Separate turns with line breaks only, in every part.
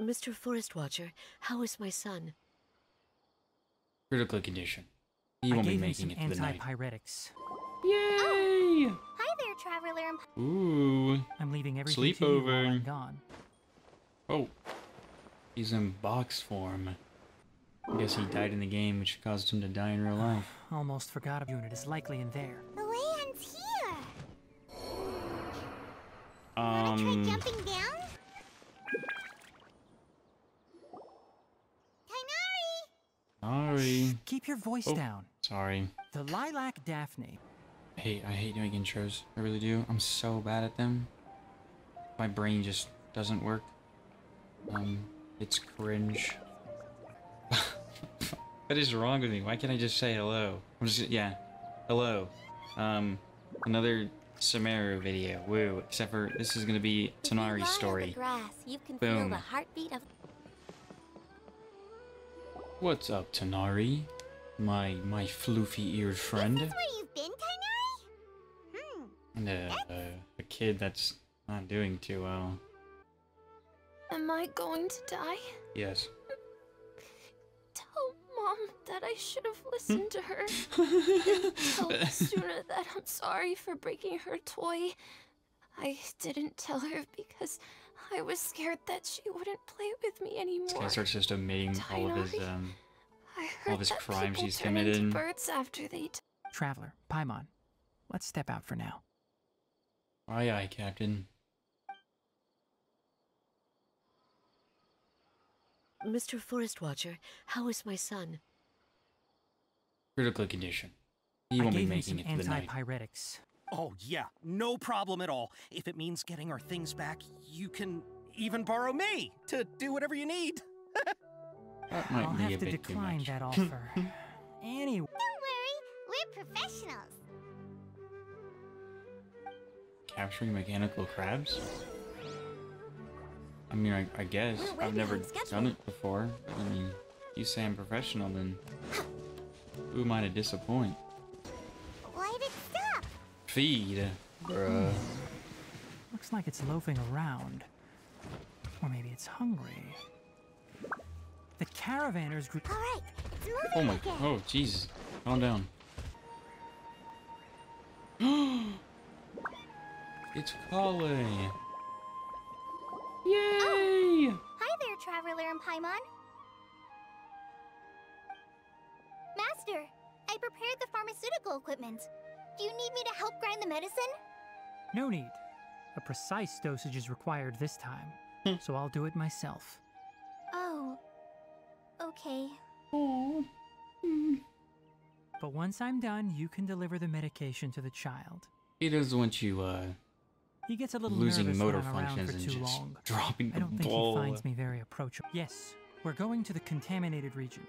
Mr. Forest Watcher, how is my son?
Critical condition. He won't be
gave him
making
some
it to the night.
antipyretics.
Yay!
Hi there, traveler.
Ooh.
I'm leaving everything to you while
Sleepover.
I'm gone.
Oh. He's in box form. I guess he died in the game, which caused him to die in real life.
Almost forgot a unit is likely in there.
The land's here. Wanna try
Um.
jumping down?
Sorry.
Keep your voice
Oh.
down.
Sorry.
The lilac daphne.
I hate, I hate doing intros. I really do. I'm so bad at them. My brain just doesn't work. Um, it's cringe. what is wrong with me? Why can't I just say hello? I'm just, yeah. Hello. Um, another Sumeru video. Woo. Except for this is gonna be
If you lie
Tighnari's
the
story.
grass, you can feel
Boom.
The heartbeat of
What's up, Tighnari? My, my floofy-eared friend.
This is where you've been, Tighnari? Hmm.
And a, a, a kid that's not doing too well.
Am I going to die?
Yes.
Tell Mom that I should have listened to her. Tell Suna that I'm sorry for breaking her toy. I didn't tell her because I was scared that she wouldn't play with me
This
anymore.
guy starts just omitting all of his
Tighnari?
um
I heard
his
that
crimes
people
he's
turn into
committed.
birds after they die.
Traveler, Paimon. Let's step out for now.
aye aye captain.
Mr. Forest Watcher, how is my son?
Critical condition. He
I
won't be
gave him
making
some
it to the night.
antipyretics.
Oh, yeah, no problem at all. If it means getting our things back, you can even borrow me to do whatever you need.
That might
I'll
be
have
a
to
bit
decline that offer. anyway,
Don't worry, we're professionals.
Capturing mechanical crabs? I mean, I, I guess.
We're
I've never done it before. I mean, you say I'm professional, then who am I to disappoint? Feed, bruh.
looks like it's loafing around. Or maybe it's hungry. The caravanners group.
All right, it's moving
Oh my,
again.
oh jeez. Calm down. it's calling. Yay!
Oh, hi there, Traveler and Paimon. Master, I prepared the pharmaceutical equipment. Do you need me to help grind the medicine?
No need. A precise dosage is required this time, so I'll do it myself.
Oh, okay.
But once I'm done, you can deliver the medication to the child.
He doesn't want you, uh,
He gets a little
losing
nervous
motor
when around
functions
for
and
too
just
long.
dropping the I
don't think
ball.
he finds me very approachable. Yes, we're going to the contaminated region.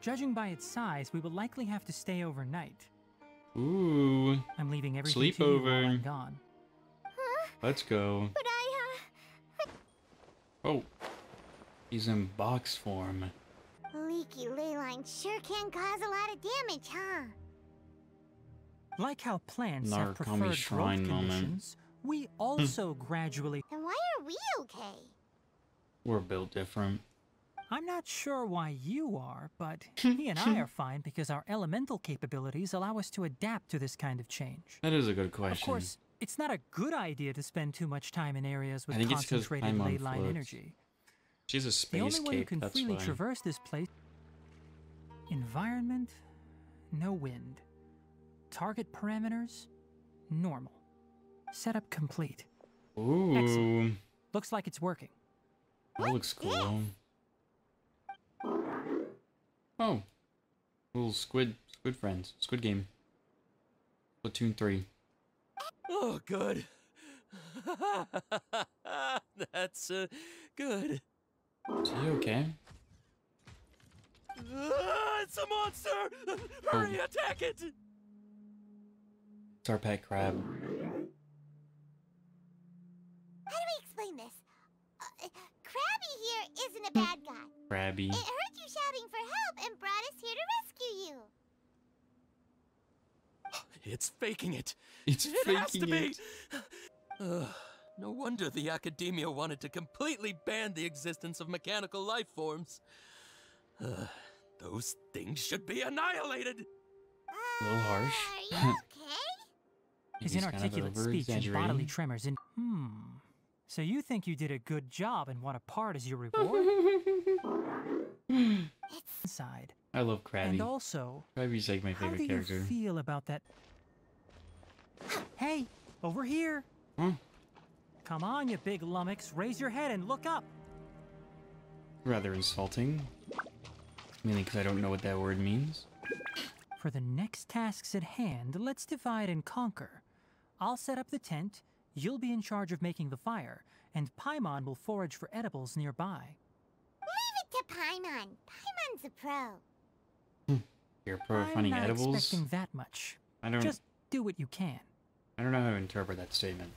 Judging by its size, we will likely have to stay overnight.
Ooh,
I'm leaving everything to you while
Sleepover.
I'm gone.
let's go.
But I, uh,
Oh, he's in box form.
leaky ley line sure can cause a lot of damage, huh?
Like how plants have
Narukami
preferred growth
moment.
conditions, we also gradually.
Then why are we okay?
We're built different.
I'm not sure why you are, but he and I are fine because our elemental capabilities allow us to adapt to this kind of change.
That is a good question.
Of course, it's not a good idea to spend too much time in areas with
I think it's 'cause
concentrated
I'm on
ley line
floats.
energy.
she's a
The
space
only way you can freely
why.
traverse this place. Environment, no wind. Target parameters, normal. Setup complete.
Ooh,
Excellent. Looks like it's working.
that looks cool. Oh, little squid, squid friends, squid game. Platoon three.
Oh, good. That's uh, good.
Is he okay?
Ah, it's a monster! Hurry, attack it!
It's our pet crab.
How do we explain this? Uh, Krabby here isn't a bad guy.
Crabby.
It heard you shouting for help and brought us here to rescue you.
It's faking it.
It's
it has to
faking
be.
it.
No wonder the academia wanted to completely ban the existence of mechanical life forms. Uh, those things should be annihilated!
A little harsh.
Are you okay?
His
He's kind of
inarticulate speech and bodily tremors in. Hmm. So you think you did a good job and want a part as your reward? Inside.
I love Krabby.
And also,
Krabby's like my favorite character.
how do
favorite
you
character.
feel about that? Hey, over here.
Huh?
Come on, you big lummox. Raise your head and look up.
Rather insulting. Mainly because I don't know what that word means.
For the next tasks at hand, let's divide and conquer. I'll set up the tent, you'll be in charge of making the fire, and Paimon will forage for edibles nearby.
Leave it to Paimon. Paimon's a pro. Hmm.
You're a pro at
I'm
finding
not
edibles.
expecting that much.
I don't.
Just do what you can.
I don't know how to interpret that statement.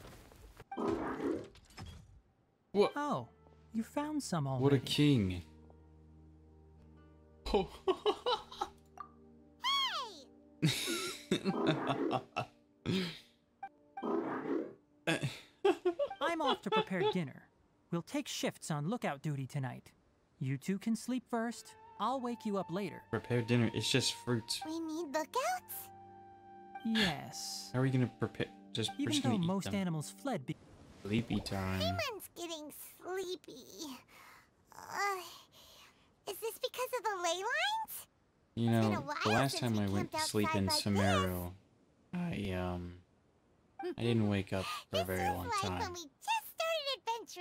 What?
Oh, you found some already.
What a king! Oh.
I'm to prepare dinner. We'll take shifts on lookout duty tonight. You two can sleep first. I'll wake you up later.
Prepare dinner. It's just fruits.
We need lookouts?
Yes.
How are we gonna prepare? Just
Even
just
though most
them.
animals fled be-
Sleepy time.
Paimon's getting sleepy. Uh, is this because of the ley lines?
You know, the last time
we
I went to sleep in
outside like
Sumeru, I um, I didn't wake up for a very long
like
time.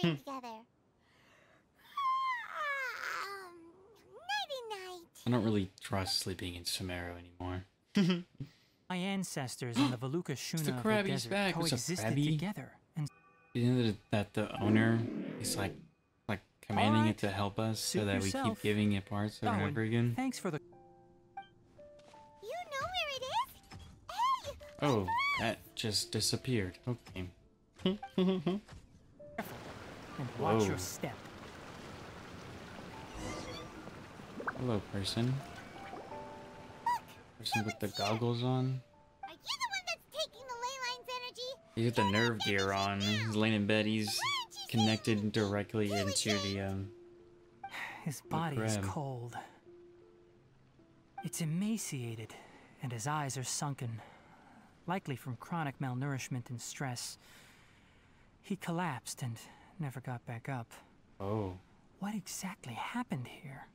When we just started adventuring together. Um, nighty night.
I don't really trust sleeping in Sumeru anymore.
My ancestors in the Voluka Shuna
the
of the
Krabby's
desert
back.
Coexisted together, and
You know that, that the owner is like, like commanding
Alright.
it to help us so
Suit
that we keep giving it parts over and
and
over again.
thanks for the.
You know where it is? Hey!
Oh, that just disappeared. Okay.
And watch
Whoa.
your step.
Hello, person. Person with the goggles on.
Are you the one that's taking the ley lines energy?
He's got the nerve gear on. He's laying in bed. He's connected directly into the um.
His body is cold. It's emaciated, and his eyes are sunken, likely from chronic malnourishment and stress. He collapsed and never got back up.
Oh,
What exactly happened here?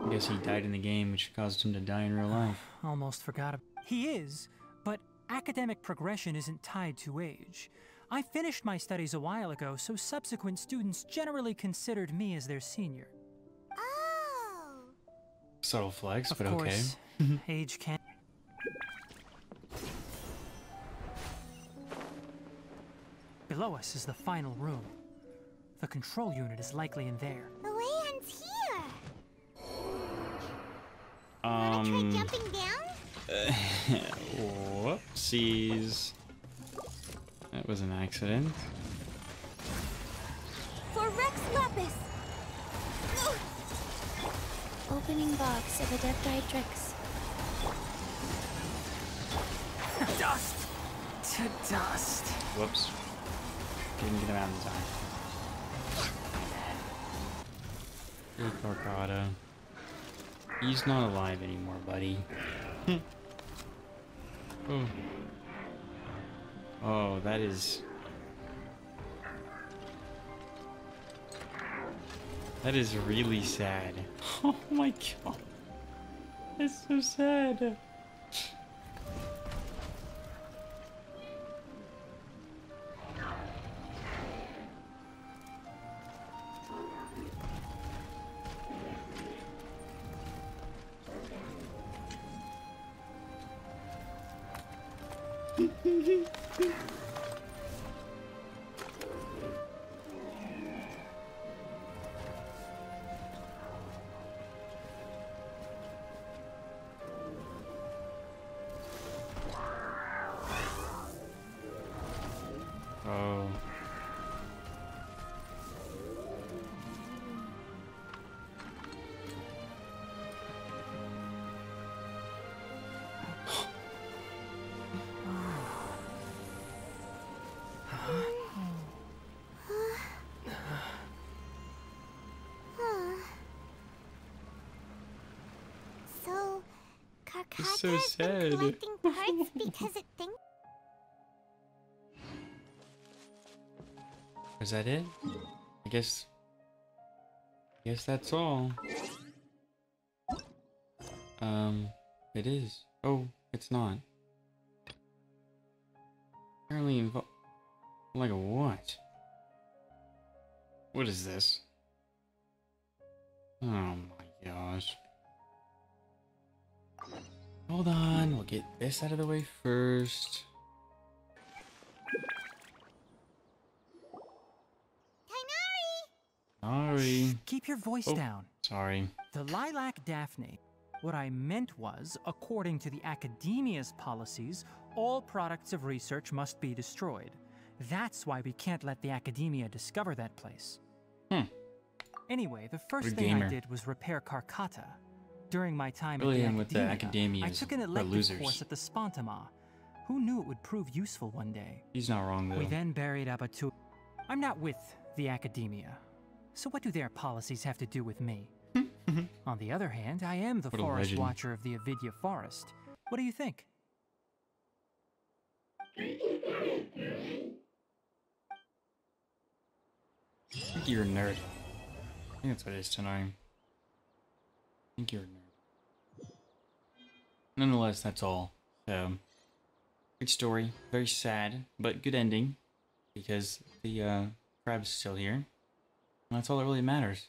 I guess he died in the game, which caused him to die in real life.
Almost forgot. ab- He is, but academic progression isn't tied to age. I finished my studies a while ago, so subsequent students generally considered me as their senior.
Oh.
Subtle flex,
Of
but okay.
course, age can. Below us is the final room. The control unit is likely in there.
The land's here.
Um.
Try jumping down?
Whoopsies. That was an accident.
For Rex Lapis! Opening box of Adepti Tricks.
Dust to dust.
Whoops. Didn't get him out in time. Good Cascata. He's not alive anymore, buddy. oh. Oh, that is... That is really sad. Oh my god. It's so sad. 嗯
哼
哼
哼 So
sad.
been collecting parts because it thinks
Is that it? I guess. I guess that's all. Um, it is. Oh, it's not. Apparently involved. Like a what? What is this? Oh my gosh. Hold on, we'll get this out of the way first. Sorry.
Keep your voice
Oh.
down.
Sorry.
The Lilac Daphne. What I meant was, according to the Academia's policies, all products of research must be destroyed. That's why we can't let the Academia discover that place.
Hmm.
Anyway, the first
Good
thing I did was repair Cascata. During my time
Really
at the
with the
Academia, I took an elective course at the Spantamad. Who knew it would prove useful one day?
He's not wrong though.
We then buried Abattouy. I'm not with the Academia. So what do their policies have to do with me? On the other hand, I am the
What
forest watcher of the Avidya Forest. What do you think?
I think you're a nerd. I think that's what it is tonight. I think you're a nerd. Nonetheless, that's all. So, good story. Very sad, but good ending. Because the uh, crab's still here. And that's all that really matters.